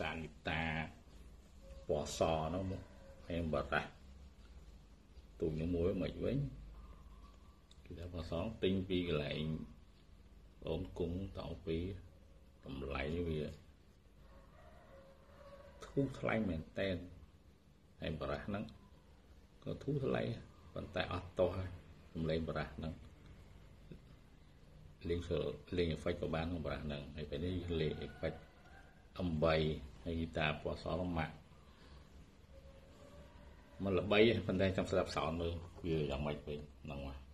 សានហ្គីតាពណ៌សនោះមកហើយបាត់ទូចនឹងមួយមិនវិញគេថាបើសងទិញពីកន្លែងអូនគង់តោពីតម្លៃវាធូរថ្លៃមែនតែនហើយបរះហ្នឹងក៏ធូរថ្លៃប៉ុន្តែអត់តោះហើយសម្លេងបរះហ្នឹងលេងលេង effect ក៏បានក្នុងបរះហ្នឹងហើយពេលនេះលេង effect 8 ហើយហ្គីតាពណ៌សម៉ាក់มันល្បីប៉ុន្តែចាំស្ដាប់សោនមើលវាយ៉ាងម៉េចវិញហ្នឹងមក